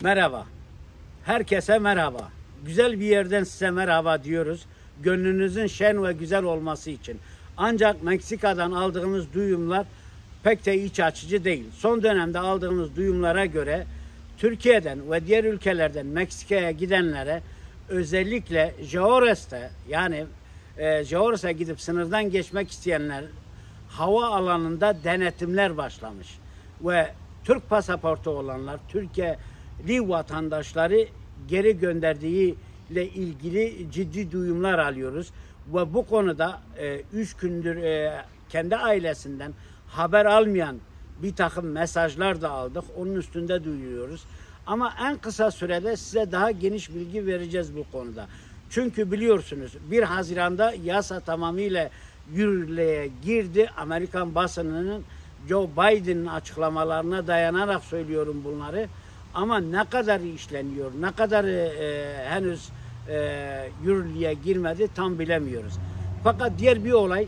Merhaba. Herkese merhaba. Güzel bir yerden size merhaba diyoruz. Gönlünüzün şen ve güzel olması için. Ancak Meksika'dan aldığımız duyumlar pek de iç açıcı değil. Son dönemde aldığımız duyumlara göre Türkiye'den ve diğer ülkelerden Meksika'ya gidenlere özellikle Jaores'te yani e, Jaores'e gidip sınırdan geçmek isteyenler hava alanında denetimler başlamış. Ve Türk pasaportu olanlar, Türkiye'li vatandaşları geri gönderdiği ile ilgili ciddi duyumlar alıyoruz. Ve bu konuda e, üç gündür e, kendi ailesinden haber almayan bir takım mesajlar da aldık. Onun üstünde duyuyoruz. Ama en kısa sürede size daha geniş bilgi vereceğiz bu konuda. Çünkü biliyorsunuz 1 Haziran'da yasa tamamıyla yürürlüğe girdi. Amerikan basınının Joe Biden'ın açıklamalarına dayanarak söylüyorum bunları. Ama ne kadar işleniyor, ne kadar e, henüz e, yürürlüğe girmedi tam bilemiyoruz. Fakat diğer bir olay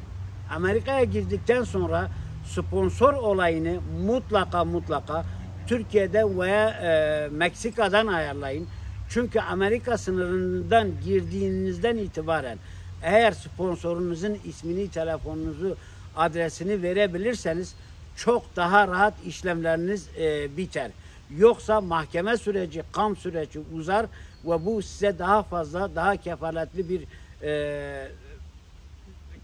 Amerika'ya girdikten sonra sponsor olayını mutlaka mutlaka Türkiye'de veya e, Meksika'dan ayarlayın. Çünkü Amerika sınırından girdiğinizden itibaren eğer sponsorunuzun ismini, telefonunuzu, adresini verebilirseniz çok daha rahat işlemleriniz e, biter. Yoksa mahkeme süreci, kam süreci uzar ve bu size daha fazla, daha kefaletli bir e,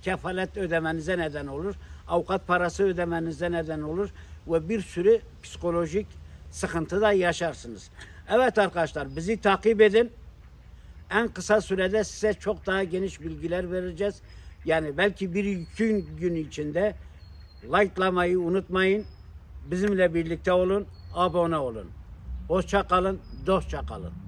kefalet ödemenize neden olur. Avukat parası ödemenize neden olur ve bir sürü psikolojik sıkıntı da yaşarsınız. Evet arkadaşlar bizi takip edin. En kısa sürede size çok daha geniş bilgiler vereceğiz. Yani belki bir iki gün içinde likelamayı unutmayın. Bizimle birlikte olun, abone olun. Hoşça kalın, dostça kalın.